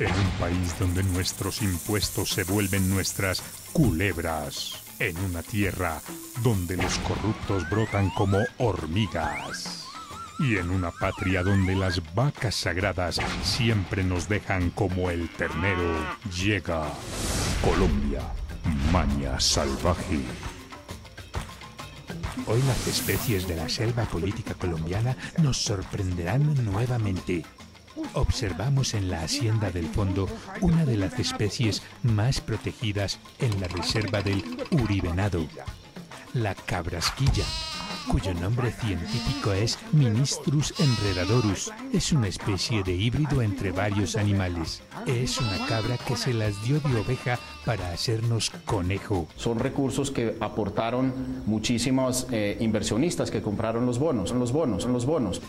En un país donde nuestros impuestos se vuelven nuestras culebras. En una tierra donde los corruptos brotan como hormigas. Y en una patria donde las vacas sagradas siempre nos dejan como el ternero, llega Colombia, maña salvaje. Hoy las especies de la selva política colombiana nos sorprenderán nuevamente. Observamos en la hacienda del fondo una de las especies más protegidas en la reserva del Uribenado, la cabrasquilla cuyo nombre científico es Ministrus enredadorus. Es una especie de híbrido entre varios animales. Es una cabra que se las dio de oveja para hacernos conejo. Son recursos que aportaron muchísimos eh, inversionistas que compraron los bonos, los bonos, los bonos.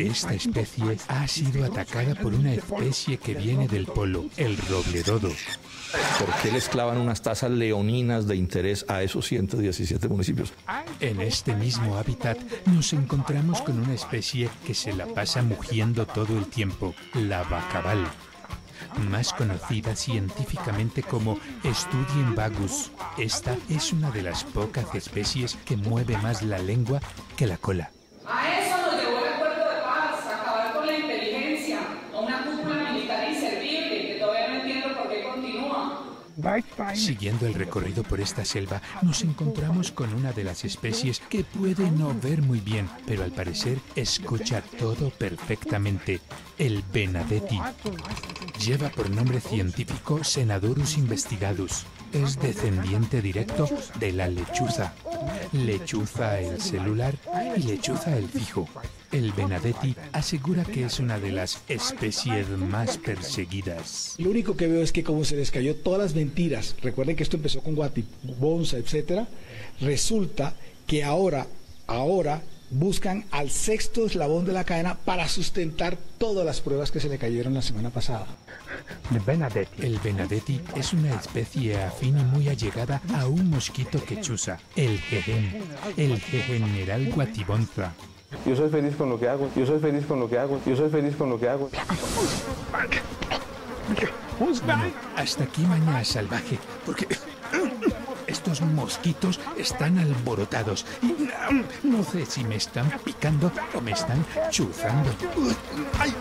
Esta especie ha sido atacada por una especie que viene del polo, el robledodo. ¿Por qué les clavan unas tasas leoninas de interés a esos 117 municipios? En este mismo hábitat nos encontramos con una especie que se la pasa mugiendo todo el tiempo, la bacabal más conocida científicamente como Studien vagus. Esta es una de las pocas especies que mueve más la lengua que la cola. Siguiendo el recorrido por esta selva, nos encontramos con una de las especies que puede no ver muy bien, pero al parecer escucha todo perfectamente, el Benadetti. Lleva por nombre científico Senadorus investigadus. Es descendiente directo de la lechuza. Lechuza el celular y lechuza el fijo. El Benadetti asegura que es una de las especies más perseguidas. Lo único que veo es que como se les cayó todas las mentiras, recuerden que esto empezó con Guati, Bonza, etcétera, resulta que ahora, ahora buscan al sexto eslabón de la cadena para sustentar todas las pruebas que se le cayeron la semana pasada. El Benadetti. El Benadetti es una especie afín y muy allegada a un mosquito que chuza, el jejen, el general guatibonza. Yo soy feliz con lo que hago, yo soy feliz con lo que hago, yo soy feliz con lo que hago. hasta aquí mañana salvaje, porque estos mosquitos están alborotados no sé si me están picando o me están chuzando. ¡Ay!